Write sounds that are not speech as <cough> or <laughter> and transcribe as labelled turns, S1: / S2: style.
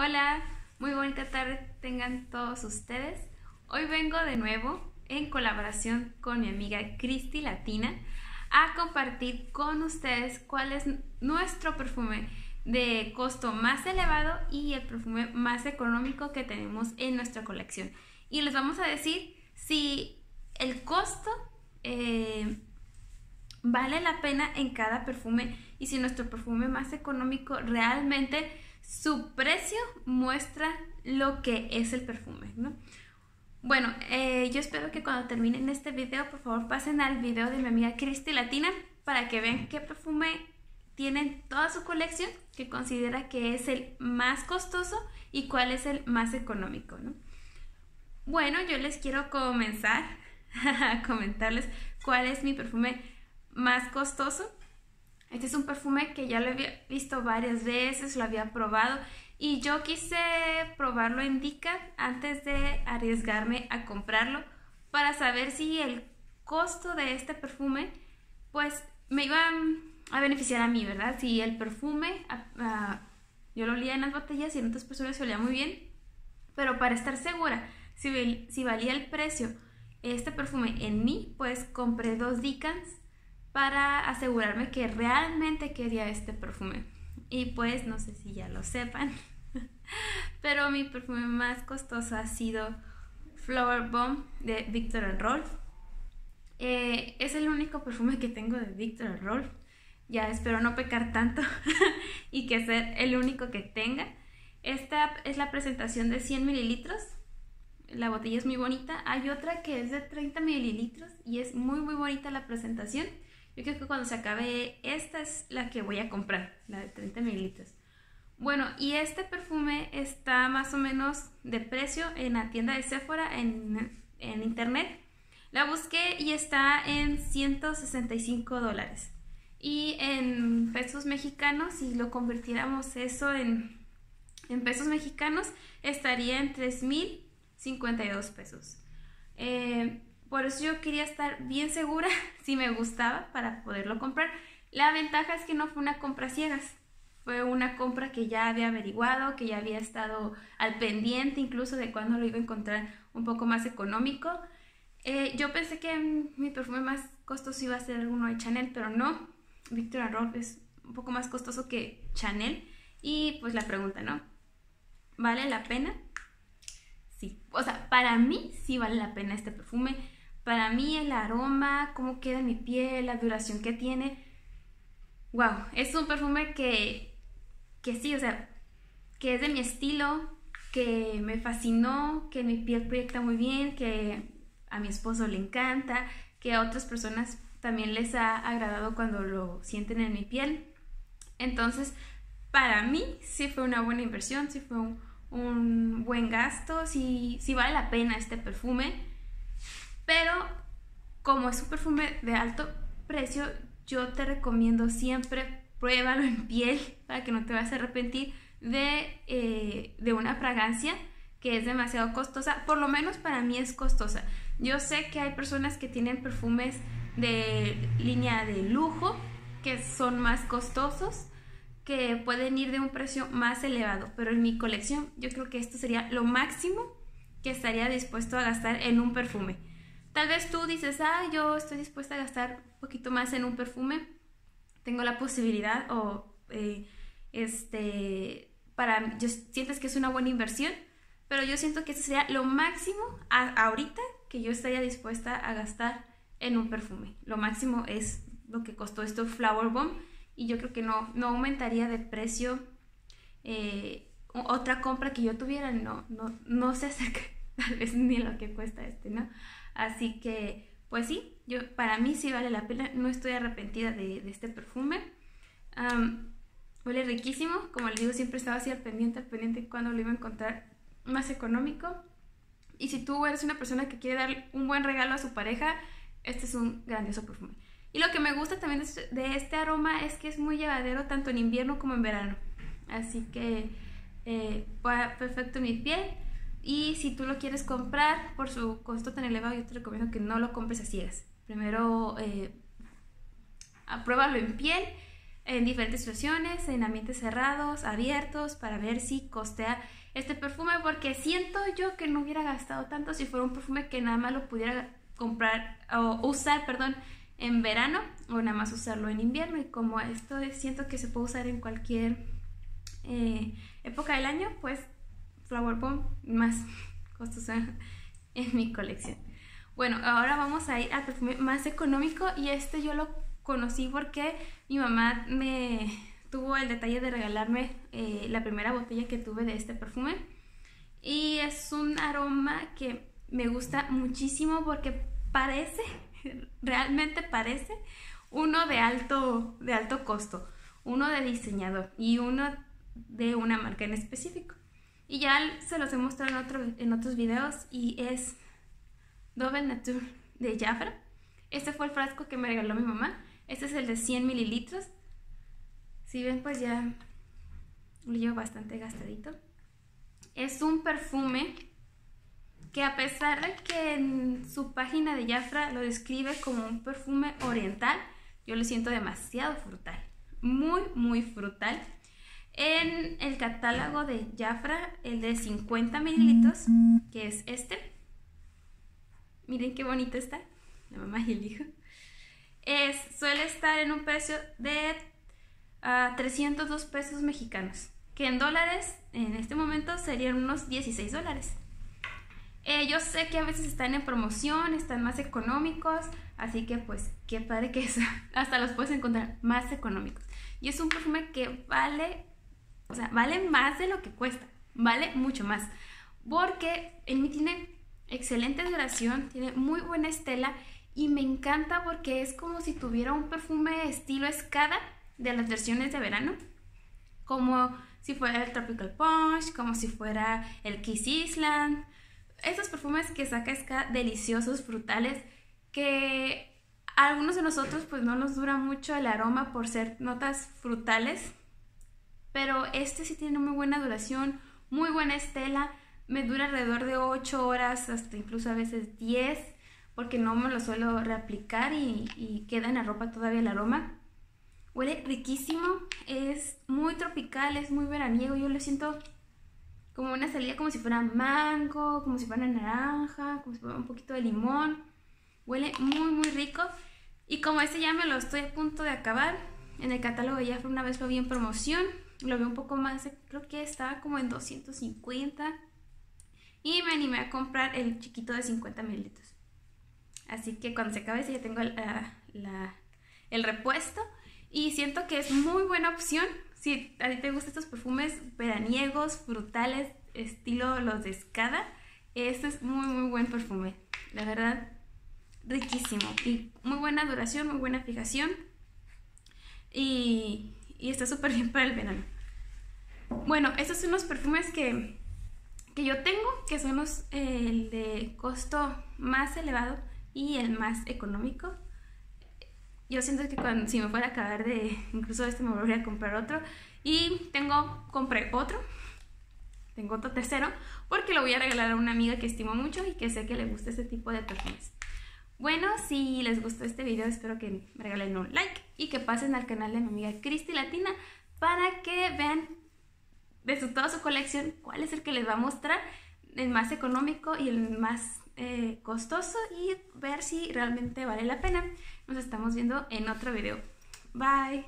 S1: Hola, muy bonita tarde tengan todos ustedes. Hoy vengo de nuevo en colaboración con mi amiga Cristi Latina a compartir con ustedes cuál es nuestro perfume de costo más elevado y el perfume más económico que tenemos en nuestra colección. Y les vamos a decir si el costo eh, vale la pena en cada perfume y si nuestro perfume más económico realmente su precio muestra lo que es el perfume, ¿no? Bueno, eh, yo espero que cuando terminen este video, por favor pasen al video de mi amiga Cristi Latina para que vean qué perfume tienen toda su colección que considera que es el más costoso y cuál es el más económico, ¿no? Bueno, yo les quiero comenzar <laughs> a comentarles cuál es mi perfume más costoso. Este es un perfume que ya lo había visto varias veces, lo había probado y yo quise probarlo en Dica antes de arriesgarme a comprarlo para saber si el costo de este perfume pues me iba a beneficiar a mí, ¿verdad? Si el perfume, yo lo olía en las botellas y en otras personas se olía muy bien, pero para estar segura si, si valía el precio este perfume en mí, pues compré dos Dicans para asegurarme que realmente quería este perfume. Y pues no sé si ya lo sepan, <laughs> pero mi perfume más costoso ha sido Flower Bomb de Victor Rolf. Eh, es el único perfume que tengo de Victor Rolf. Ya espero no pecar tanto <laughs> y que ser el único que tenga. Esta es la presentación de 100 mililitros. La botella es muy bonita. Hay otra que es de 30 mililitros y es muy muy bonita la presentación. Yo creo que cuando se acabe esta es la que voy a comprar, la de 30 mililitros. Bueno, y este perfume está más o menos de precio en la tienda de Sephora en, en internet. La busqué y está en 165 dólares. Y en pesos mexicanos, si lo convirtiéramos eso en, en pesos mexicanos, estaría en 3.052 pesos. Eh, por eso yo quería estar bien segura <laughs> si me gustaba para poderlo comprar. La ventaja es que no fue una compra ciegas. Fue una compra que ya había averiguado, que ya había estado al pendiente incluso de cuándo lo iba a encontrar un poco más económico. Eh, yo pensé que mi perfume más costoso iba a ser uno de Chanel, pero no. Victor Rolf es un poco más costoso que Chanel. Y pues la pregunta, ¿no? ¿Vale la pena? Sí. O sea, para mí sí vale la pena este perfume para mí el aroma, cómo queda en mi piel, la duración que tiene, wow, es un perfume que, que sí, o sea, que es de mi estilo, que me fascinó, que mi piel proyecta muy bien, que a mi esposo le encanta, que a otras personas también les ha agradado cuando lo sienten en mi piel. Entonces, para mí sí fue una buena inversión, sí fue un, buen gasto, sí, sí vale la pena este perfume. Pero como es un perfume de alto precio, yo te recomiendo siempre pruébalo en piel para que no te vas a arrepentir de, eh, de una fragancia que es demasiado costosa. Por lo menos para mí es costosa. Yo sé que hay personas que tienen perfumes de línea de lujo que son más costosos que pueden ir de un precio más elevado, pero en mi colección yo creo que esto sería lo máximo que estaría dispuesto a gastar en un perfume. Tal vez tú dices, ah, yo estoy dispuesta a gastar un poquito más en un perfume, tengo la posibilidad o eh, este, para, yo sientes que es una buena inversión, pero yo siento que eso sería lo máximo ahorita que yo estaría dispuesta a gastar en un perfume. Lo máximo es lo que costó esto Flower Bomb y yo creo que no, no aumentaría de precio eh, otra compra que yo tuviera, no, no, no se acerca <laughs> tal vez ni lo que cuesta este, ¿no? Así que, pues sí, yo, para mí sí vale la pena, no estoy arrepentida de, este perfume. huele riquísimo, como les digo, siempre estaba así al pendiente, al pendiente cuando lo iba a encontrar más económico. Y si tú eres una persona que quiere dar un buen regalo a su pareja, este es un grandioso perfume. Y lo que me gusta también de este aroma es que es muy llevadero tanto en invierno como en verano. Así que eh, perfecto mi piel. Y si tú lo quieres comprar por su costo tan elevado, yo te recomiendo que no lo compres a ciegas. Primero, eh, apruébalo en piel. en diferentes situaciones, en ambientes cerrados, abiertos, para ver si costea este perfume, porque siento yo que no hubiera gastado tanto si fuera un perfume que nada más lo pudiera comprar o usar, perdón, en verano o nada más usarlo en invierno. Y como esto siento que se puede usar en cualquier eh, época del año, pues Flower Bomb más <laughs> costoso en mi colección. Bueno, ahora vamos a ir al perfume más económico y este yo lo conocí porque mi mamá me tuvo el detalle de regalarme eh, la primera botella que tuve de este perfume. Y es un aroma que me gusta muchísimo porque parece, <laughs> realmente parece, uno de alto, de alto costo, uno de diseñador y uno de una marca en específico. Y ya se los he mostrado en, en otros videos y es Dove Nature de Jafra. Este fue el frasco que me regaló mi mamá este es el de 100 mililitros. Si ven, pues ya lo llevo bastante gastadito. Es un perfume que a pesar de que en su página de Jafra lo describe como un perfume oriental, yo lo siento demasiado frutal. Muy, muy frutal. En el catálogo de Jafra, el de 50 mililitros, que es este. Miren qué bonito está. La mamá y el hijo es, suele estar en un precio de 302 ah, pesos mexicanos, que en dólares en este momento serían unos 16 dólares. Eh, yo sé que a veces están en promoción, están más económicos, así que pues qué padre que es, <laughs> hasta los puedes encontrar más económicos. Y es un perfume que vale, o sea, vale más de lo que cuesta, vale mucho más, porque en mí tiene excelente duración, tiene muy buena estela y me encanta porque es como si tuviera un perfume estilo escada de las versiones de verano, como si fuera el Tropical Punch, como si fuera el Kiss Island, esos perfumes que saca escada deliciosos, frutales, que a algunos de nosotros pues no nos dura mucho el aroma por ser notas frutales, pero este sí tiene muy buena duración, muy buena estela, me dura alrededor de 8 horas, hasta incluso a veces 10 porque no me lo suelo reaplicar y, queda en la ropa todavía el aroma. Huele riquísimo, es muy tropical, es muy veraniego, yo lo siento como una salida como si fuera mango, como si fuera naranja, como si fuera un poquito de limón. Huele muy muy rico y como este ya me lo estoy a punto de acabar, en el catálogo ya fue una vez lo vi en promoción, lo vi un poco más, creo que estaba como en 250 y me animé a comprar el chiquito de 50 mililitros. Así que cuando se acabe, ya tengo el repuesto. Y siento que es muy buena opción. Si a ti te gustan estos perfumes veraniegos, frutales, estilo los de Escada, este es muy, muy buen perfume. La verdad, riquísimo. Y muy buena duración, muy buena fijación. Y, está súper bien para el verano. Bueno, estos son los perfumes que, que yo tengo, que son los el de costo más elevado y el más económico. Yo siento que cuando, si me fuera a acabar de incluso este me volvería a comprar otro. Y tengo, compré otro, tengo otro tercero, porque lo voy a regalar a una amiga que estimo mucho y que sé que le gusta este tipo de perfumes. Bueno, si les gustó este video, espero que me regalen un like y que pasen al canal de mi amiga Cristi Latina para que vean de su, toda su colección cuál es el que les va a mostrar, el más económico y el más eh, costoso y ver si realmente vale la pena. Nos estamos viendo en otro video. Bye.